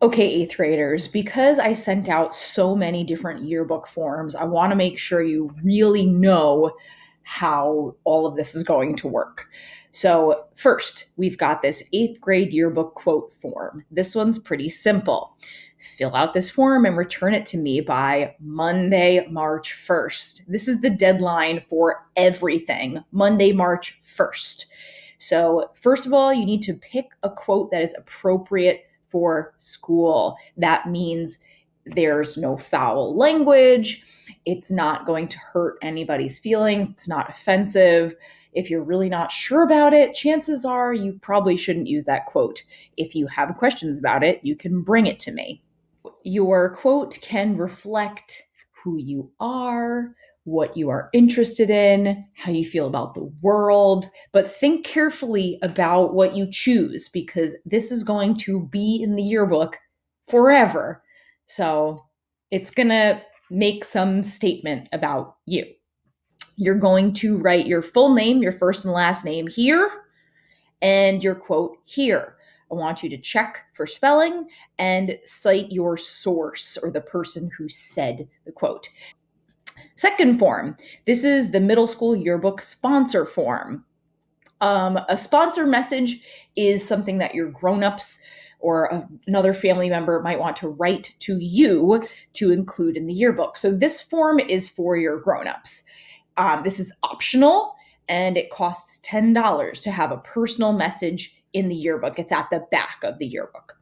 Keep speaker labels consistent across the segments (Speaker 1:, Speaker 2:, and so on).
Speaker 1: Okay, eighth graders, because I sent out so many different yearbook forms, I want to make sure you really know how all of this is going to work. So, first, we've got this eighth grade yearbook quote form. This one's pretty simple. Fill out this form and return it to me by Monday, March 1st. This is the deadline for everything, Monday, March 1st. So, first of all, you need to pick a quote that is appropriate for school. That means there's no foul language. It's not going to hurt anybody's feelings. It's not offensive. If you're really not sure about it, chances are you probably shouldn't use that quote. If you have questions about it, you can bring it to me. Your quote can reflect who you are, what you are interested in, how you feel about the world, but think carefully about what you choose because this is going to be in the yearbook forever. So it's going to make some statement about you. You're going to write your full name, your first and last name here, and your quote here. I want you to check for spelling and cite your source or the person who said the quote. Second form, this is the middle school yearbook sponsor form. Um, a sponsor message is something that your grown-ups or another family member might want to write to you to include in the yearbook. So this form is for your grown-ups. Um, this is optional and it costs $10 to have a personal message in the yearbook. It's at the back of the yearbook.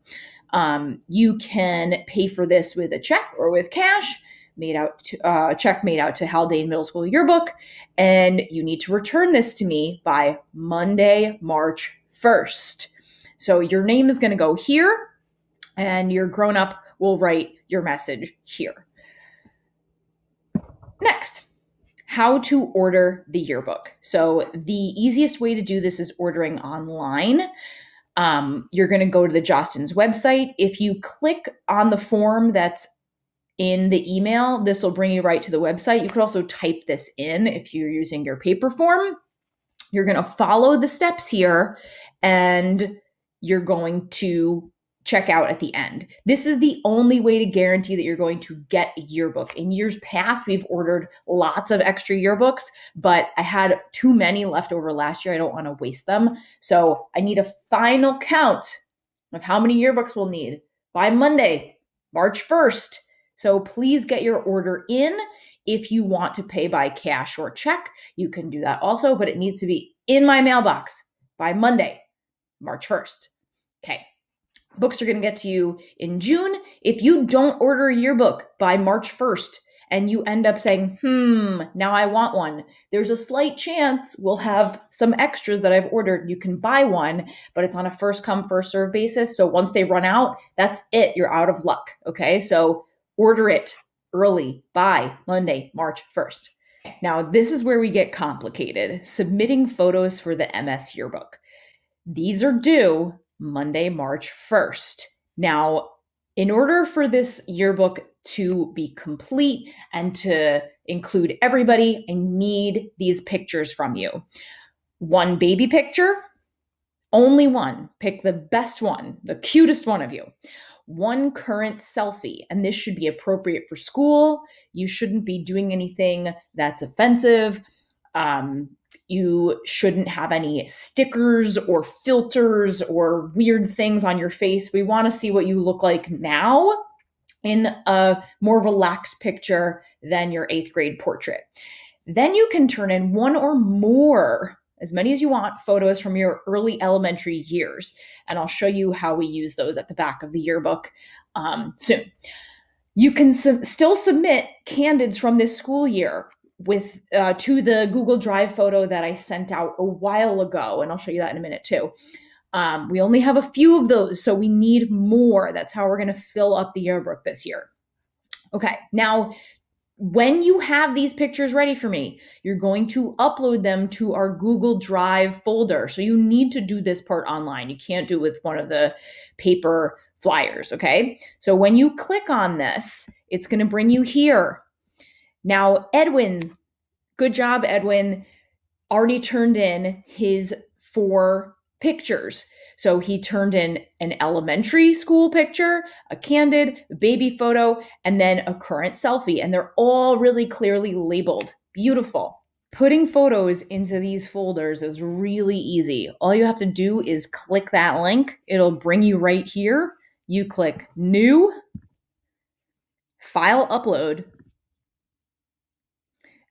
Speaker 1: Um, you can pay for this with a check or with cash made out to uh, check made out to Haldane Middle School yearbook, and you need to return this to me by Monday, March 1st. So your name is going to go here, and your grown up will write your message here. Next, how to order the yearbook. So the easiest way to do this is ordering online. Um, you're going to go to the Jostens website. If you click on the form that's in the email. This will bring you right to the website. You could also type this in if you're using your paper form. You're going to follow the steps here and you're going to check out at the end. This is the only way to guarantee that you're going to get a yearbook. In years past, we've ordered lots of extra yearbooks, but I had too many left over last year. I don't want to waste them. So I need a final count of how many yearbooks we'll need by Monday, March 1st. So please get your order in. If you want to pay by cash or check, you can do that also, but it needs to be in my mailbox by Monday, March 1st. Okay. Books are going to get to you in June. If you don't order a yearbook by March 1st, and you end up saying, hmm, now I want one, there's a slight chance we'll have some extras that I've ordered. You can buy one, but it's on a first come, first serve basis. So once they run out, that's it. You're out of luck. Okay. So Order it early by Monday, March 1st. Now, this is where we get complicated submitting photos for the MS yearbook. These are due Monday, March 1st. Now, in order for this yearbook to be complete and to include everybody, I need these pictures from you. One baby picture, only one. Pick the best one, the cutest one of you one current selfie, and this should be appropriate for school. You shouldn't be doing anything that's offensive. Um, you shouldn't have any stickers or filters or weird things on your face. We want to see what you look like now in a more relaxed picture than your eighth grade portrait. Then you can turn in one or more as many as you want photos from your early elementary years. And I'll show you how we use those at the back of the yearbook um, soon. You can su- still submit candids from this school year with uh, to the Google Drive photo that I sent out a while ago, and I'll show you that in a minute too. Um, we only have a few of those, so we need more. That's how we're going to fill up the yearbook this year. Okay, now when you have these pictures ready for me, you're going to upload them to our Google Drive folder. So you need to do this part online. You can't do it with one of the paper flyers, okay? So when you click on this, it's going to bring you here. Now, Edwin, good job, Edwin, already turned in his four pictures. So he turned in an elementary school picture, a candid, baby photo, and then a current selfie. And they're all really clearly labeled. Beautiful. Putting photos into these folders is really easy. All you have to do is click that link, it'll bring you right here. You click New, File Upload,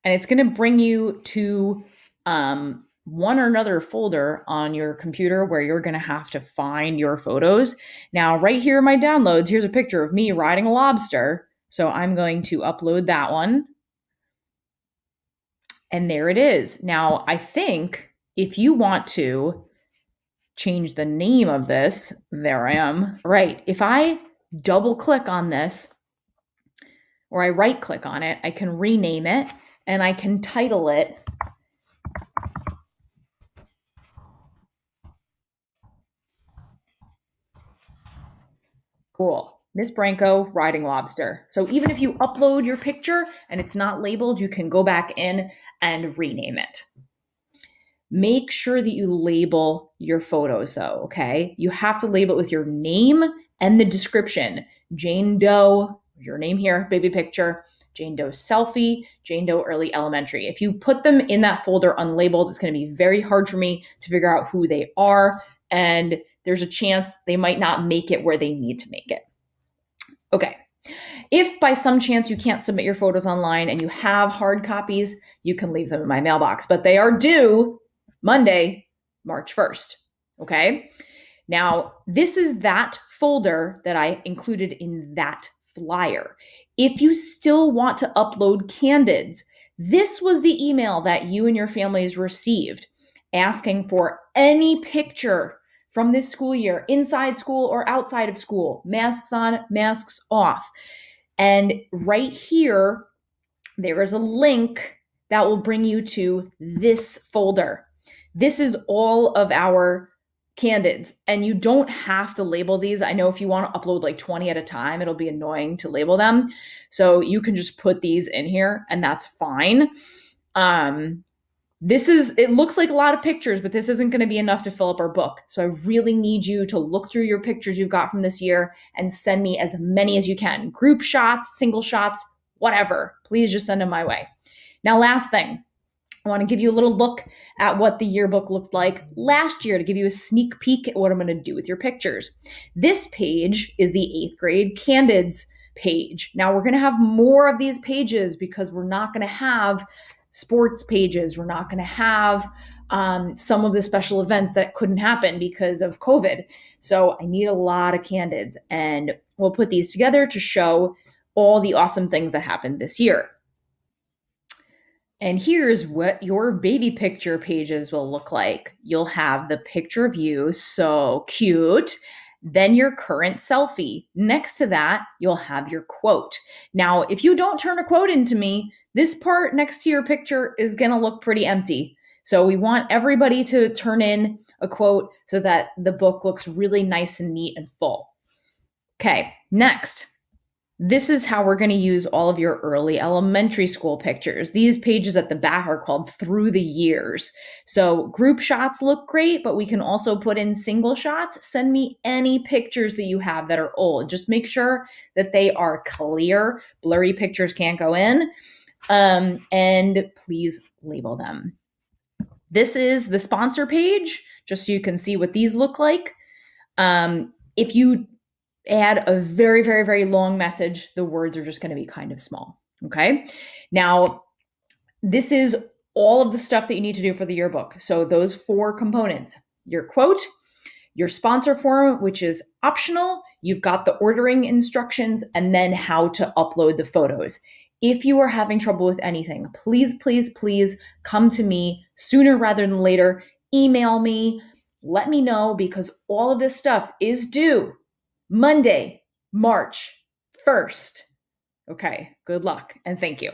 Speaker 1: and it's going to bring you to um, one or another folder on your computer where you're going to have to find your photos. Now, right here in my downloads, here's a picture of me riding a lobster. So I'm going to upload that one. And there it is. Now, I think if you want to change the name of this, there I am. Right. If I double click on this or I right click on it, I can rename it and I can title it Cool. Miss Branco riding lobster. So even if you upload your picture and it's not labeled, you can go back in and rename it. Make sure that you label your photos though, okay? You have to label it with your name and the description. Jane Doe, your name here, baby picture, Jane Doe selfie, Jane Doe early elementary. If you put them in that folder unlabeled, it's going to be very hard for me to figure out who they are. And there's a chance they might not make it where they need to make it. Okay. If by some chance you can't submit your photos online and you have hard copies, you can leave them in my mailbox, but they are due Monday, March 1st. Okay. Now, this is that folder that I included in that flyer. If you still want to upload candids, this was the email that you and your families received asking for any picture from this school year, inside school or outside of school, masks on, masks off. And right here, there is a link that will bring you to this folder. This is all of our candids and you don't have to label these i know if you want to upload like 20 at a time it'll be annoying to label them so you can just put these in here and that's fine um this is it looks like a lot of pictures but this isn't going to be enough to fill up our book. So i really need you to look through your pictures you've got from this year and send me as many as you can. Group shots single shots whatever. Please just send them my way. Now last thing. I want to give you a little look at what the yearbook looked like last year to give you a sneak peek at what I'm going to do with your pictures. This page is the eighth grade Candids page. Now, we're going to have more of these pages because we're not going to have sports pages. We're not going to have um, some of the special events that couldn't happen because of COVID. So, I need a lot of Candids, and we'll put these together to show all the awesome things that happened this year. And here's what your baby picture pages will look like. You'll have the picture of you, so cute. Then your current selfie. Next to that, you'll have your quote. Now, if you don't turn a quote into me, this part next to your picture is going to look pretty empty. So we want everybody to turn in a quote so that the book looks really nice and neat and full. Okay, next, this is how we're going to use all of your early elementary school pictures. These pages at the back are called through the years. So group shots look great, but we can also put in single shots. Send me any pictures that you have that are old. Just make sure that they are clear. Blurry pictures can't go in. Um, and please label them. This is the sponsor page, just so you can see what these look like. Um, if you add a very, very, very long message, the words are just going to be kind of small. Okay. Now, this is all of the stuff that you need to do for the yearbook. So, those four components your quote, your sponsor form, which is optional, you've got the ordering instructions, and then how to upload the photos. If you are having trouble with anything, please, please, please come to me sooner rather than later. Email me, let me know because all of this stuff is due Monday, March 1st. Okay, good luck and thank you.